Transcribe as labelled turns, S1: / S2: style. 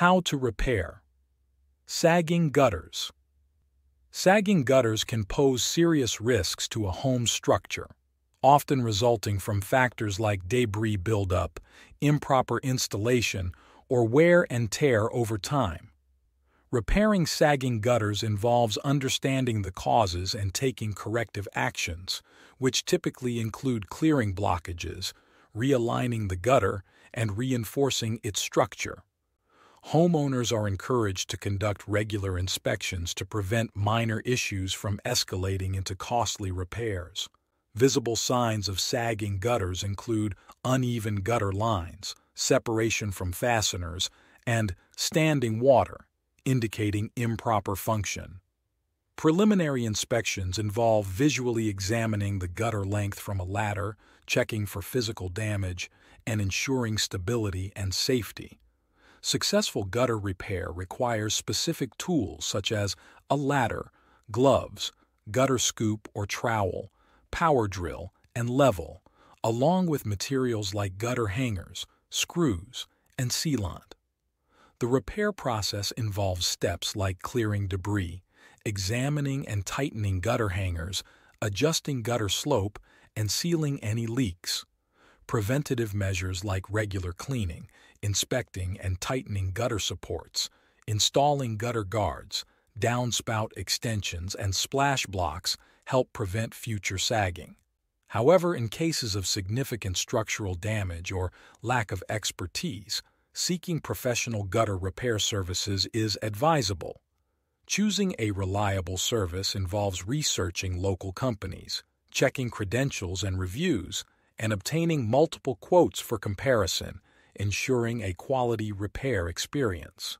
S1: How to repair. Sagging gutters. Sagging gutters can pose serious risks to a home structure, often resulting from factors like debris buildup, improper installation, or wear and tear over time. Repairing sagging gutters involves understanding the causes and taking corrective actions, which typically include clearing blockages, realigning the gutter, and reinforcing its structure. Homeowners are encouraged to conduct regular inspections to prevent minor issues from escalating into costly repairs. Visible signs of sagging gutters include uneven gutter lines, separation from fasteners, and standing water, indicating improper function. Preliminary inspections involve visually examining the gutter length from a ladder, checking for physical damage, and ensuring stability and safety. Successful gutter repair requires specific tools such as a ladder, gloves, gutter scoop or trowel, power drill, and level, along with materials like gutter hangers, screws, and sealant. The repair process involves steps like clearing debris, examining and tightening gutter hangers, adjusting gutter slope, and sealing any leaks. Preventative measures like regular cleaning, inspecting and tightening gutter supports, installing gutter guards, downspout extensions, and splash blocks help prevent future sagging. However, in cases of significant structural damage or lack of expertise, seeking professional gutter repair services is advisable. Choosing a reliable service involves researching local companies, checking credentials and reviews, and obtaining multiple quotes for comparison ensuring a quality repair experience.